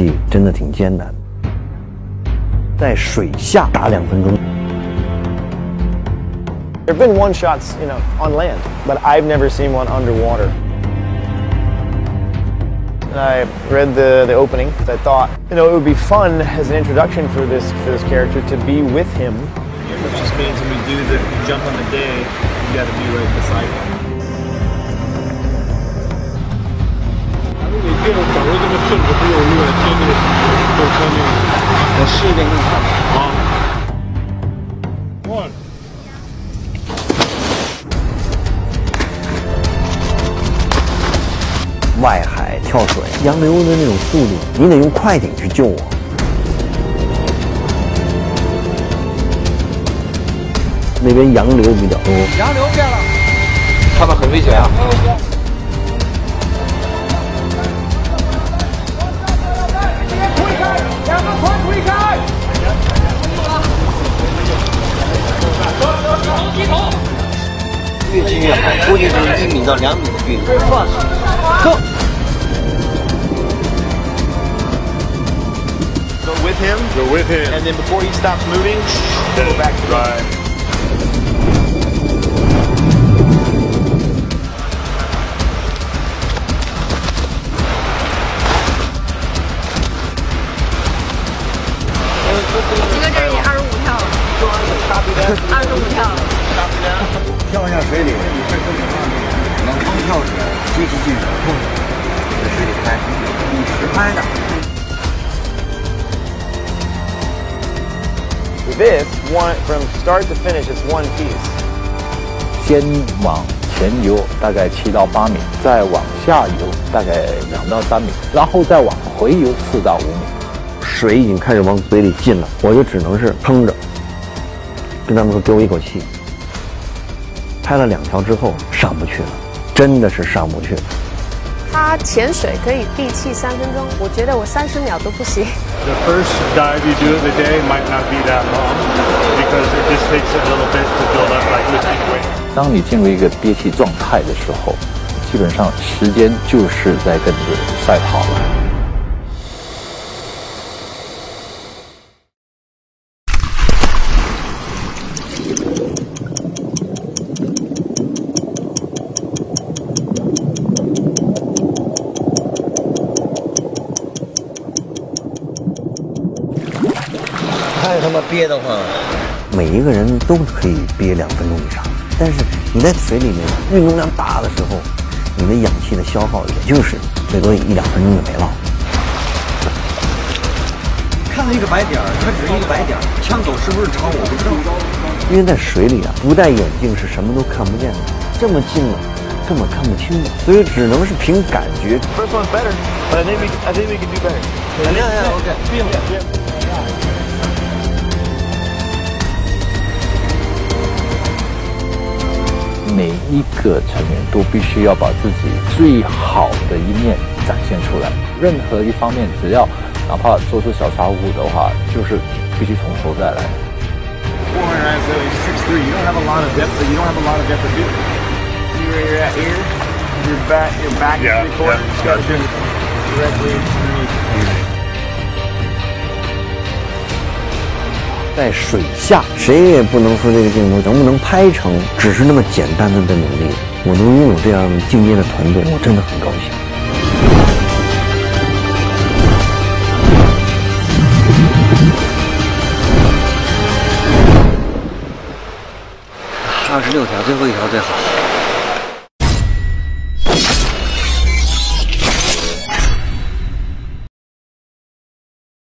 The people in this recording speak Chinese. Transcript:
戏真的挺艰难。在水下打两分钟。There have been one shots, you know, on land, but I've never seen one underwater. And I read the, the opening. I thought, you know, it would be fun as an introduction for this for this character to be with him. Which just means when we do the jump on the day, you got to be right beside him. 你这个掌握这么顺着不那个。我试一遍给你看。好。One。外海跳水，洋流的那种速度，你得用快艇去救我。那边洋流比较多。洋流变了，他们很危险啊。计是一米到两米的距离。走。Go with him. Go with him. And then before he stops moving, go back to right. Copy 二十五跳。跳下水里，冷风跳起来，吸气进水，在水里拍，你实拍的。This one from start to finish, it's one piece. 先往前游大概七到八米，再往下游大概两到三米，然后再往回游四到五米。水已经开始往嘴里进了，我就只能是撑着，跟他们说给我一口气。拍了两条之后上不去了，真的是上不去。他潜水可以闭气三分钟，我觉得我三十秒都不行。The first dive you do of the day might not be that long because it just takes a little bit to build up like lifting weight. 当你进入一个憋气状态的时候，基本上时间就是在跟着赛跑了。他妈憋得慌。每一个人都可以憋两分钟以上，但是你在水里面运动量大的时候，你的氧气的消耗也就是最多一两分钟就没了。看到一个白点儿，它只是一个白点儿，枪口是不是朝我不知道。因为在水里啊，不戴眼镜是什么都看不见的，这么近了，根本看不清的，所以只能是凭感觉。First one's better, but I think we, I think we can do better. Yeah, yeah, okay. 一个成员都必须要把自己最好的一面展现出来。任何一方面，只要哪怕做出小差误的话，就是必须从头再来。400 ISO, six three. You don't have a lot of depth, but you don't have a lot of depth of field. See where you're at here? Your back, your back Yeah, three quarters. yeah, Just got to gotcha. be directly underneath. 在水下，谁也不能说这个镜头能不能拍成，只是那么简单的的努力。我能拥有这样敬业的团队，我真的很高兴。二十六条，最后一条最好。